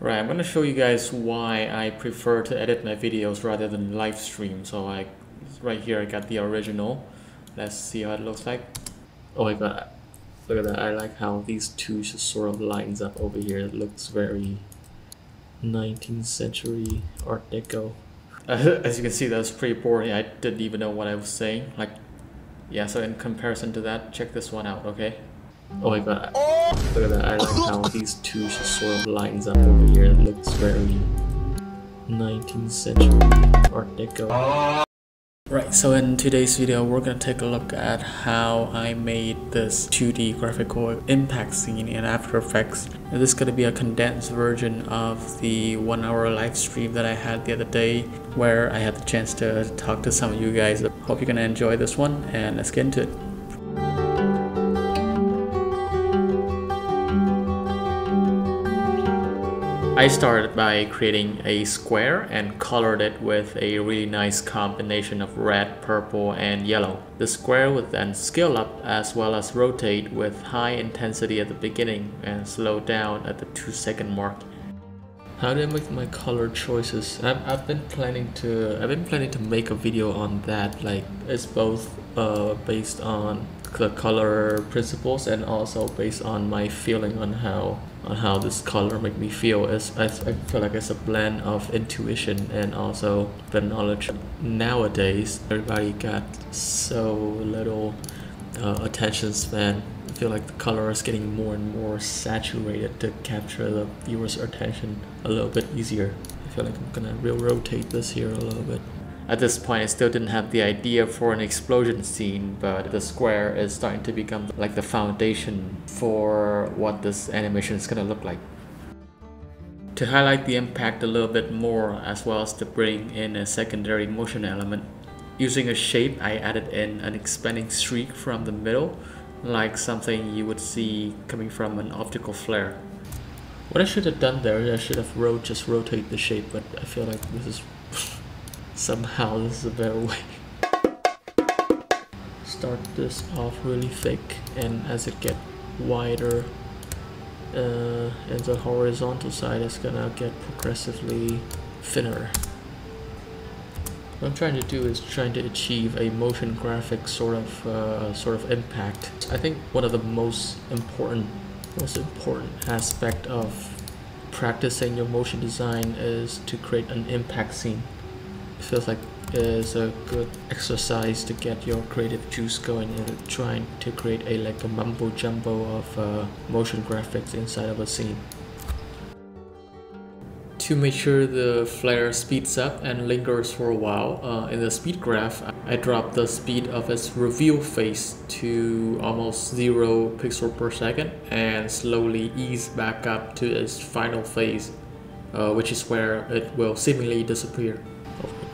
Right, I'm gonna show you guys why I prefer to edit my videos rather than live stream. So I, right here I got the original. Let's see how it looks like. Oh my god, look at that. I like how these two just sort of lines up over here. It looks very 19th century art deco. as you can see, that was pretty boring. I didn't even know what I was saying. Like, yeah, so in comparison to that, check this one out, okay? Oh my god, look at that. I like how these two just sort of lines up over here. It looks very 19th century art deco. Right, so in today's video, we're gonna take a look at how I made this 2D graphical impact scene in After Effects. This is gonna be a condensed version of the one hour live stream that I had the other day, where I had the chance to talk to some of you guys. Hope you're gonna enjoy this one, and let's get into it. I started by creating a square and colored it with a really nice combination of red, purple and yellow. The square would then scale up as well as rotate with high intensity at the beginning and slow down at the 2 second mark. How do I make my color choices? I've, I've been planning to I've been planning to make a video on that like it's both uh, based on the color principles and also based on my feeling on how on how this color make me feel. Is I, I feel like it's a blend of intuition and also the knowledge. Nowadays everybody got so little uh, attention span feel like the color is getting more and more saturated to capture the viewer's attention a little bit easier I feel like I'm gonna real rotate this here a little bit at this point, I still didn't have the idea for an explosion scene, but the square is starting to become like the foundation for what this animation is gonna look like. To highlight the impact a little bit more, as well as to bring in a secondary motion element, using a shape, I added in an expanding streak from the middle, like something you would see coming from an optical flare. What I should have done there, I should have just rotate the shape, but I feel like this is somehow this is a better way start this off really thick and as it get wider uh, and the horizontal side is gonna get progressively thinner what I'm trying to do is trying to achieve a motion graphic sort of uh, sort of impact I think one of the most important most important aspect of practicing your motion design is to create an impact scene It feels like it's a good exercise to get your creative juice going and trying to create a like a mumbo jumbo of uh, motion graphics inside of a scene. To make sure the flare speeds up and lingers for a while, uh, in the speed graph, I dropped the speed of its reveal phase to almost 0 pixel per second and slowly ease back up to its final phase, uh, which is where it will seemingly disappear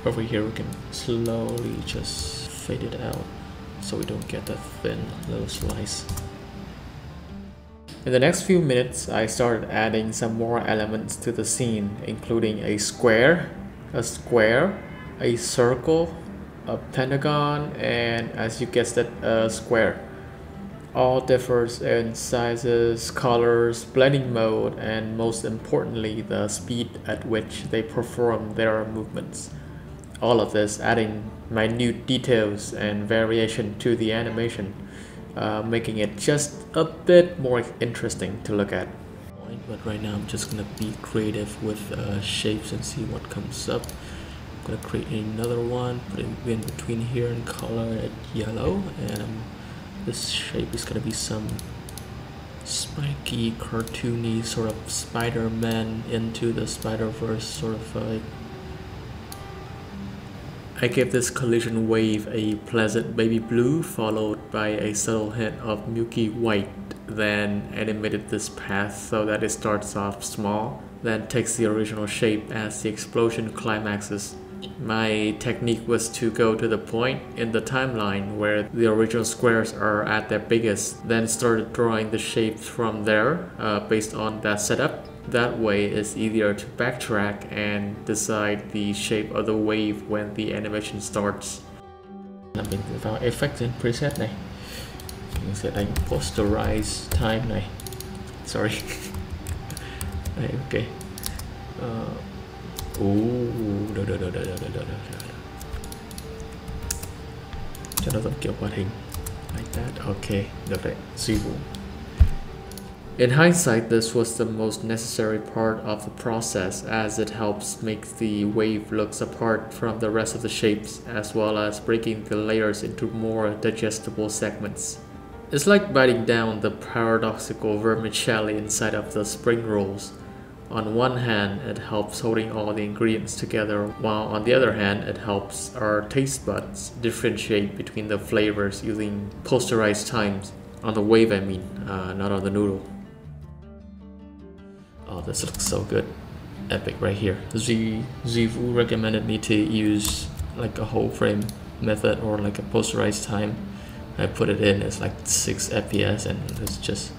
over here we can slowly just fade it out so we don't get that thin little slice. In the next few minutes, I started adding some more elements to the scene, including a square, a square, a circle, a pentagon, and as you guessed it, a square. All differs in sizes, colors, blending mode, and most importantly, the speed at which they perform their movements all of this adding minute details and variation to the animation uh, making it just a bit more interesting to look at. But right now I'm just gonna be creative with uh, shapes and see what comes up. I'm gonna create another one put it in between here and color it yellow and um, this shape is gonna be some spiky cartoony sort of Spider-Man into the Spider-Verse sort of uh, I gave this collision wave a pleasant baby blue followed by a subtle hint of milky white then animated this path so that it starts off small then takes the original shape as the explosion climaxes. My technique was to go to the point in the timeline where the original squares are at their biggest then started drawing the shapes from there uh, based on that setup that way it's easier to backtrack and decide the shape of the wave when the animation starts. Mình vào effect in preset này. Mình sẽ đánh posterize time này. Sorry. Đấy, ok. Uh, ooh, đó, đó, đó, đó, đó, đó, đó. cho nó giống kiểu hoạt hình like that okay được đấy duy vụ In hindsight, this was the most necessary part of the process as it helps make the wave looks apart from the rest of the shapes as well as breaking the layers into more digestible segments. It's like biting down the paradoxical vermicelli inside of the spring rolls. On one hand, it helps holding all the ingredients together, while on the other hand, it helps our taste buds differentiate between the flavors using posterized times. On the wave, I mean, uh, not on the noodle. This looks so good. Epic right here. Z Zivu recommended me to use like a whole frame method or like a posterized time. I put it in, it's like 6 FPS and it's just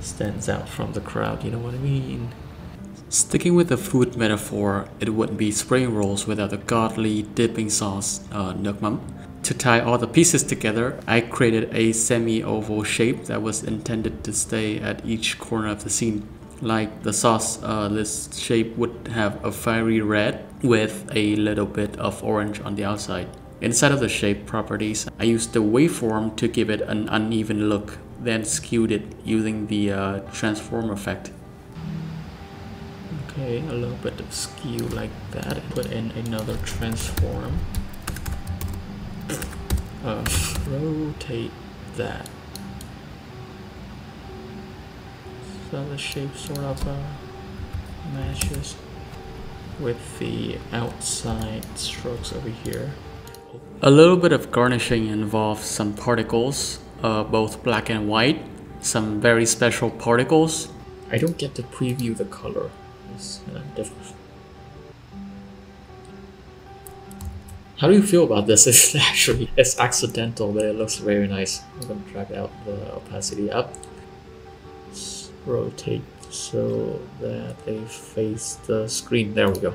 stands out from the crowd, you know what I mean? Sticking with the food metaphor, it wouldn't be spring rolls without the godly dipping sauce, uh, nước To tie all the pieces together, I created a semi-oval shape that was intended to stay at each corner of the scene. Like the sauce, uh, this shape would have a fiery red with a little bit of orange on the outside. Inside of the shape properties, I used the waveform to give it an uneven look, then skewed it using the uh, transform effect. Okay, a little bit of skew like that. Put in another transform. Uh, rotate that. So the shape sort of uh, matches with the outside strokes over here. A little bit of garnishing involves some particles, uh, both black and white, some very special particles. I don't get to preview the color. It's uh, different. How do you feel about this? It's actually it's accidental, but it looks very nice. I'm gonna drag out the opacity up. Rotate so that they face the screen. There we go.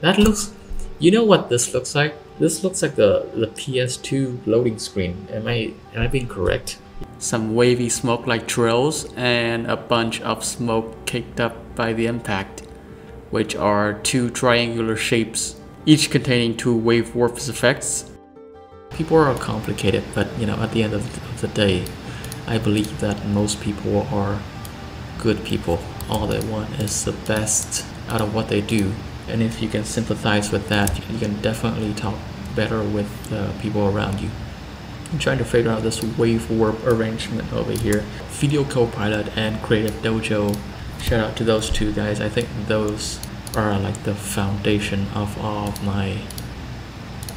That looks. You know what this looks like? This looks like the, the PS2 loading screen. Am I am I being correct? Some wavy smoke like trails and a bunch of smoke caked up by the impact, which are two triangular shapes, each containing two wave warps effects. People are complicated, but you know, at the end of the day, I believe that most people are good people. All they want is the best out of what they do. And if you can sympathize with that you can definitely talk better with uh, people around you. I'm trying to figure out this wave warp arrangement over here. Video copilot and creative dojo. Shout out to those two guys. I think those are like the foundation of all of my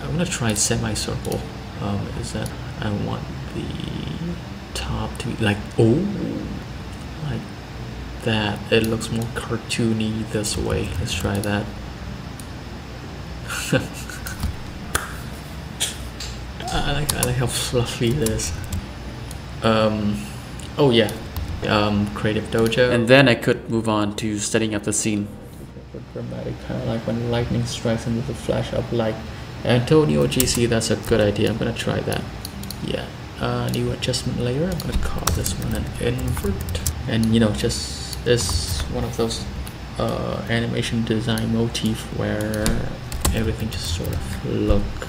I'm gonna try semicircle. Um, is that I want the top to be like oh that it looks more cartoony this way let's try that I like I like how fluffy it is. Um, oh yeah, um, Creative Dojo. And then I could move on to setting up the scene. Dramatic, kind of like when lightning strikes into the flash of light. Antonio GC, that's a good idea. I'm gonna try that. Yeah. Uh, new adjustment layer. I'm gonna call this one an invert. And you know, just this one of those uh, animation design motif where everything just sort of look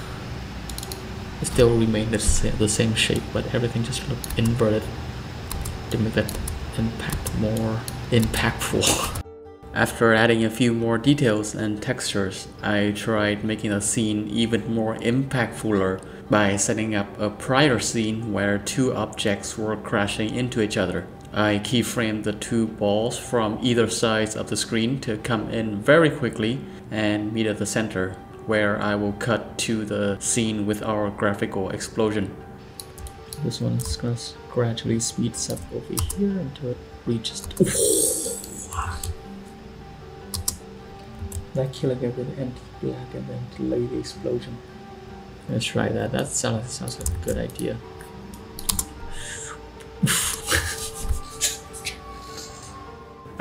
still remain the, same, the same shape but everything just look inverted to make that impact more impactful After adding a few more details and textures, I tried making the scene even more impactfuler by setting up a prior scene where two objects were crashing into each other. I keyframed the two balls from either sides of the screen to come in very quickly and meet at the center, where I will cut to the scene with our graphical explosion. This one's gonna gradually speeds up over here until it reaches. that killing it with anti-black and then delay the explosion. Let's try that. That sounds sounds like a good idea.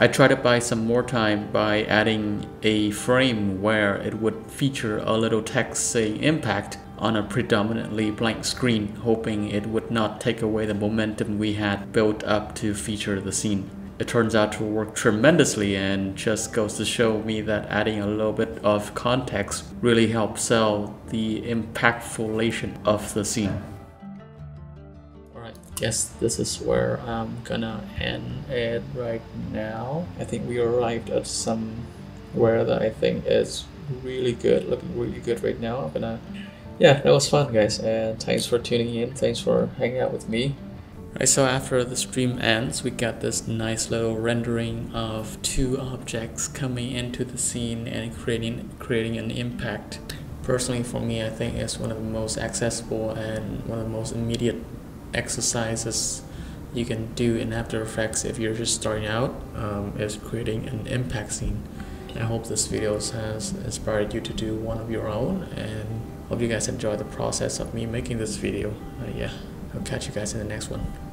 I tried to buy some more time by adding a frame where it would feature a little text saying impact on a predominantly blank screen, hoping it would not take away the momentum we had built up to feature the scene. it turns out to work tremendously and just goes to show me that adding a little bit of context really helps sell the impactfulation of the scene. Guess this is where I'm gonna end it right now. I think we arrived at somewhere that I think is really good, looking really good right now. I'm gonna yeah, that was fun guys and thanks for tuning in, thanks for hanging out with me. Right, so after the stream ends, we got this nice little rendering of two objects coming into the scene and creating creating an impact. Personally, for me, I think it's one of the most accessible and one of the most immediate exercises you can do in After Effects if you're just starting out, um, is creating an impact scene. I hope this video has inspired you to do one of your own and hope you guys enjoy the process of me making this video. Uh, yeah. I'll catch you guys in the next one.